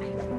Thank.